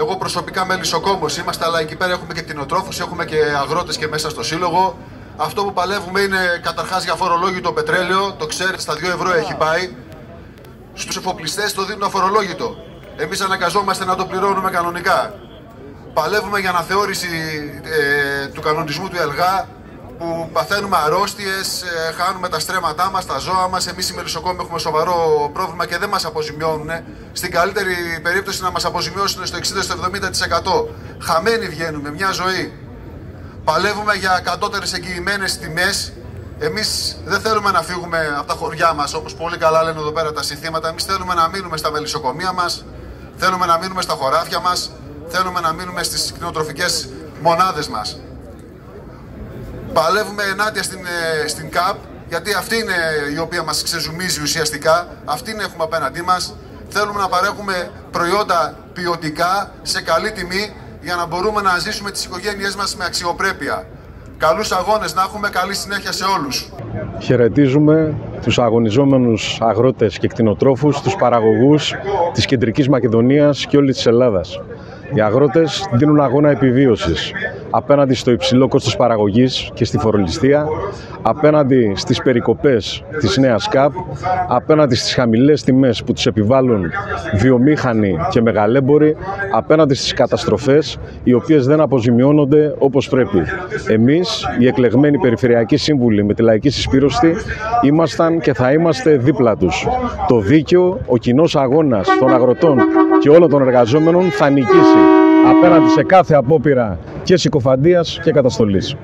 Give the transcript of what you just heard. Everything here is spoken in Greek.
Εγώ προσωπικά με λισοκόμο είμαστε, αλλά εκεί πέρα έχουμε και κτηνοτρόφους, έχουμε και αγρότες και μέσα στο σύλλογο. Αυτό που παλεύουμε είναι καταρχάς για φορολόγητο πετρέλαιο. Το ξέρετε, στα 2 ευρώ έχει πάει. Στους εφοπλιστές το δίνουν αφορολόγητο. Εμείς αναγκαζόμαστε να το πληρώνουμε κανονικά. Παλεύουμε για αναθεώρηση ε, του κανονισμού του ΕΛΓΑ που παθαίνουμε αρρώστιες, ε, χάνουμε τα στρέμματά μας, τα ζώα μας. Εμείς οι μελισσοκόμοι έχουμε σοβαρό πρόβλημα και δεν μας αποζημιώνουν. Στην καλύτερη περίπτωση να μας αποζημιώσουν στο 60-70%. Χαμένοι βγαίνουμε, μια ζωή. Παλεύουμε για κατώτερες εγγυημένες τιμές. Εμείς δεν θέλουμε να φύγουμε από τα χωριά μας, όπως πολύ καλά λένε εδώ πέρα τα συνθήματα. Εμείς θέλουμε να μείνουμε στα μελισσοκομεία μας, θέλουμε να μείνουμε στα χωράφια μας, θέλουμε να μείνουμε στις κτηνοτροφικές μονάδες μας. Παλεύουμε ενάντια στην, ε, στην ΚΑΠ, γιατί αυτή είναι η οποία μας ξεζουμίζει ουσιαστικά, αυτήν έχουμε απέναντί μας. Θέλουμε να παρέχουμε προϊόντα ποιοτικά, σε καλή τιμή, για να μπορούμε να ζήσουμε τις οικογένειές μας με αξιοπρέπεια. Καλούς αγώνες, να έχουμε καλή συνέχεια σε όλους. Χαιρετίζουμε τους αγωνιζόμενους αγρότες και κτηνοτρόφους, τους παραγωγούς της Κεντρικής Μακεδονίας και όλη της Ελλάδας. Οι αγρότες δίνουν αγώνα επιβίωσης απέναντι στο υψηλό κόστος παραγωγής και στη φορολιστία, απέναντι στις περικοπές της νέας ΚΑΠ, απέναντι στις χαμηλές τιμές που τους επιβάλλουν βιομήχανοι και μεγαλέμποροι, απέναντι στις καταστροφές οι οποίες δεν αποζημιώνονται όπως πρέπει. Εμείς, οι εκλεγμένοι περιφερειακοί σύμβουλοι με τη λαϊκή συσπήρωση, ήμασταν και θα είμαστε δίπλα τους. Το δίκαιο, ο κοινός αγώνας των αγροτών και όλων των εργαζόμενων θα νικήσει απέναντι σε κάθε απόπειρα και συκοφαντίας και καταστολής.